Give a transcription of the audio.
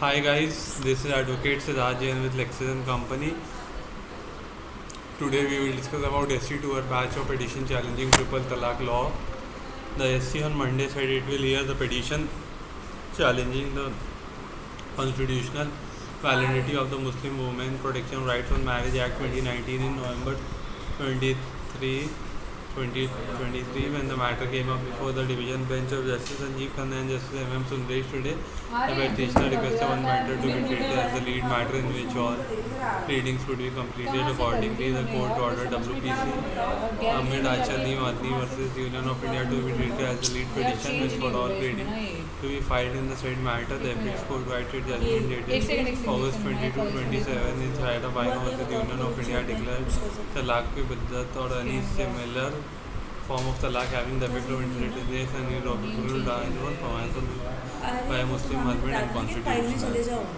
Hi guys, this is Advocate Siddharth Jain with Lexis & Company. Today we will discuss about SC2 or batch of petition challenging triple talaq law. The SC on Monday said it will hear the petition challenging the constitutional validity of the Muslim Women Protection Rights on Marriage Act 2019 in November 23 2023 when the matter came up before the Division Bench of Justice Sanjeev Khanna and Justice M.M. Sundresh today, the petitioner requested one matter to be treated as the lead matter in which all pleadings would be completed accordingly. The court ordered WPC Ahmed Acha Neem Adni versus Union of India to be treated as the lead petition which for all pleadings to be filed in the said matter, the Apex Court granted judgment dated August 22, 27 in the right of Bhainovas the Union of India declared the lack of biddat or any similar form of talaq having the effect of inheritance and you know rule irrevocable one point by Muslim husband and constitution.